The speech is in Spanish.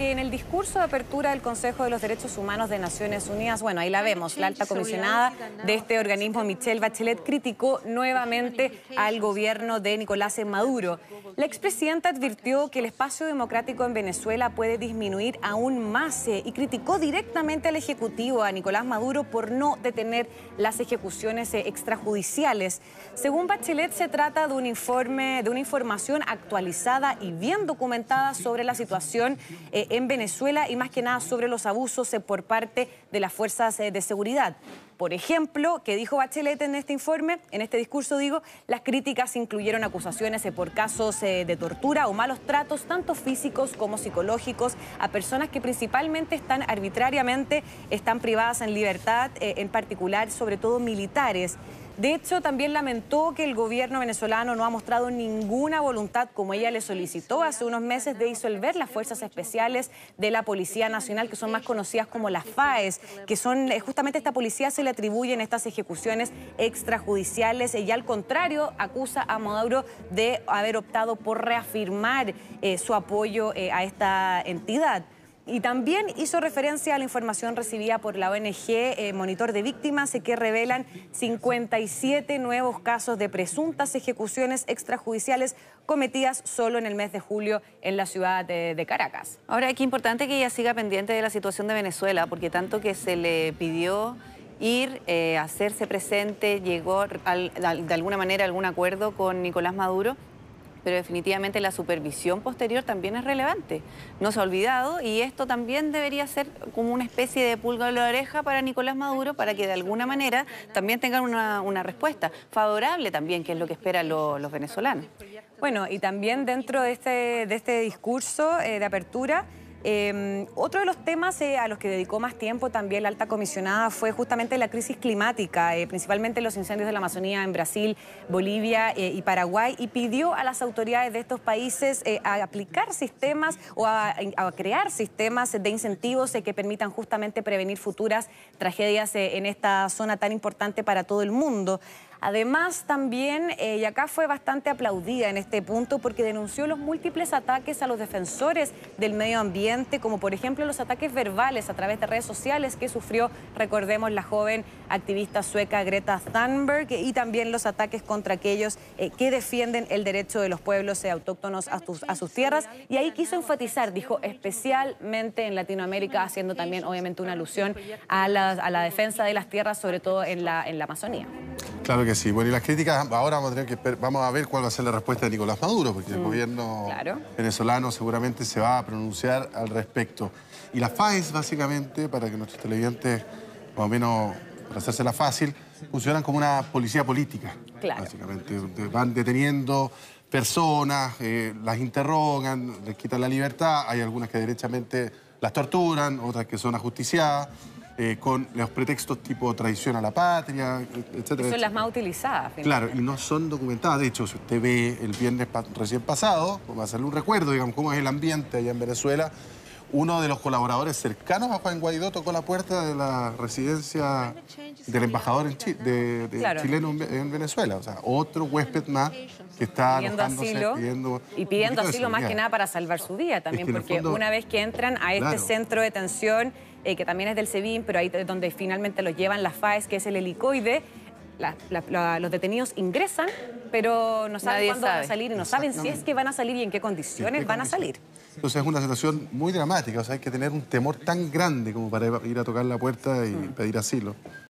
que en el discurso de apertura del Consejo de los Derechos Humanos de Naciones Unidas, bueno, ahí la vemos, la alta comisionada de este organismo, Michelle Bachelet, criticó nuevamente al gobierno de Nicolás Maduro. La expresidenta advirtió que el espacio democrático en Venezuela puede disminuir aún más eh, y criticó directamente al Ejecutivo, a Nicolás Maduro, por no detener las ejecuciones eh, extrajudiciales. Según Bachelet, se trata de un informe, de una información actualizada y bien documentada sobre la situación eh, en Venezuela y más que nada sobre los abusos eh, por parte de las fuerzas eh, de seguridad. Por ejemplo, que dijo Bachelet en este informe, en este discurso digo, las críticas incluyeron acusaciones por casos de tortura o malos tratos, tanto físicos como psicológicos, a personas que principalmente están arbitrariamente, están privadas en libertad, en particular, sobre todo militares. De hecho, también lamentó que el gobierno venezolano no ha mostrado ninguna voluntad, como ella le solicitó hace unos meses, de disolver las fuerzas especiales de la Policía Nacional, que son más conocidas como las FAES, que son eh, justamente esta policía se le atribuyen estas ejecuciones extrajudiciales y al contrario acusa a Maduro de haber optado por reafirmar eh, su apoyo eh, a esta entidad. Y también hizo referencia a la información recibida por la ONG eh, Monitor de Víctimas que revelan 57 nuevos casos de presuntas ejecuciones extrajudiciales cometidas solo en el mes de julio en la ciudad de, Caracas. Ahora, qué importante que ella siga pendiente de la situación de Venezuela, porque tanto que se le pidió ir, eh, hacerse presente, llegó de alguna manera a algún acuerdo con Nicolás Maduro, pero definitivamente la supervisión posterior también es relevante. No se ha olvidado y esto también debería ser como una especie de pulga en la oreja para Nicolás Maduro para que de alguna manera también tengan una, respuesta favorable también, que es lo que esperan los venezolanos. Bueno, y también dentro de este, de este discurso eh, de apertura, Em, otro de los temas eh, a los que dedicó más tiempo también la alta comisionada fue justamente la crisis climática, eh, principalmente los incendios de la Amazonía en Brasil, Bolivia eh, y Paraguay, y pidió a las autoridades de estos países a aplicar sistemas o a, crear sistemas de incentivos que permitan justamente prevenir futuras tragedias en esta zona tan importante para todo el mundo. Además, también, eh, y acá fue bastante aplaudida en este punto porque denunció los múltiples ataques a los defensores del medio ambiente, como por ejemplo los ataques verbales a través de redes sociales que sufrió, recordemos, la joven activista sueca Greta Thunberg, y también los ataques contra aquellos eh, que defienden el derecho de los pueblos eh, autóctonos a, sus tierras. Y ahí quiso enfatizar, dijo, especialmente en Latinoamérica, haciendo también obviamente una alusión a la, defensa de las tierras, sobre todo en la Amazonía. Claro que sí. Bueno, y las críticas, ahora vamos a, tener que, vamos a ver cuál va a ser la respuesta de Nicolás Maduro, porque el mm, gobierno venezolano seguramente se va a pronunciar al respecto. Y las FAES, básicamente, para que nuestros televidentes, más o menos, para hacérsela fácil, funcionan como una policía política. Claro. Básicamente, van deteniendo personas, eh, las interrogan, les quitan la libertad, hay algunas que derechamente las torturan, otras que son ajusticiadas. Eh, con los pretextos tipo traición a la patria, etcétera. Son las más utilizadas. Claro, y no son documentadas. De hecho, si usted ve el viernes recién pasado, va a hacerle un recuerdo, digamos, cómo es el ambiente allá en Venezuela, uno de los colaboradores cercanos a Juan Guaidó tocó la puerta de la residencia del embajador en de, chileno en Venezuela. O sea, otro huésped más que está pidiendo asilo y pidiendo asilo más que nada para salvar su vida también, porque una vez que entran a este centro de detención eh, que también es del SEBIN, pero ahí es donde finalmente lo llevan las FAES, que es el helicoide. Los detenidos ingresan, pero no saben cuándo van a salir y no saben si es que van a salir y en qué condiciones van a salir. Entonces es una situación muy dramática, o sea, hay que tener un temor tan grande como para ir a tocar la puerta y mm. pedir asilo.